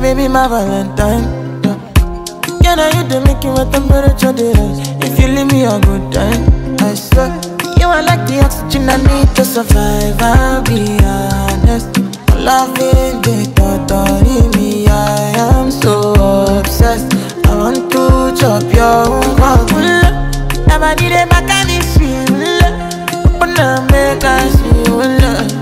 my Valentine. Yeah. Yeah, now you the make it with temperature dey rise. If you leave me a good time, I swear. You are like the oxygen I need to survive. I'll be honest. Loving the thought of me, I am so obsessed. I want to chop your own Never need a mechanism. Open up, make us feel love,